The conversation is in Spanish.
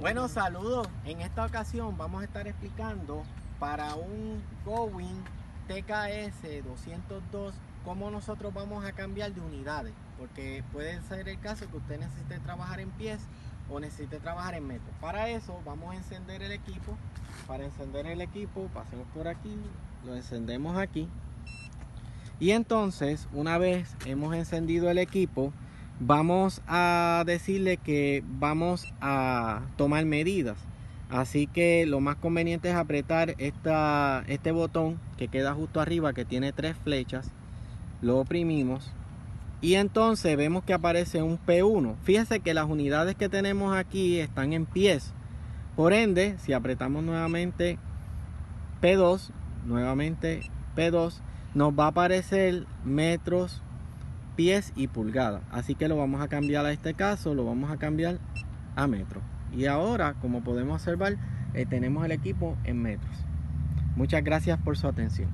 Bueno, saludos. En esta ocasión vamos a estar explicando para un Going TKS 202 cómo nosotros vamos a cambiar de unidades. Porque puede ser el caso que usted necesite trabajar en pies o necesite trabajar en metros. Para eso vamos a encender el equipo. Para encender el equipo pasemos por aquí, lo encendemos aquí. Y entonces una vez hemos encendido el equipo, vamos a decirle que vamos a tomar medidas. Así que lo más conveniente es apretar esta, este botón que queda justo arriba que tiene tres flechas. Lo oprimimos y entonces vemos que aparece un P1. Fíjese que las unidades que tenemos aquí están en pies. Por ende, si apretamos nuevamente P2, nuevamente P2, nos va a aparecer metros, pies y pulgadas. Así que lo vamos a cambiar a este caso, lo vamos a cambiar a metros. Y ahora, como podemos observar, eh, tenemos el equipo en metros. Muchas gracias por su atención.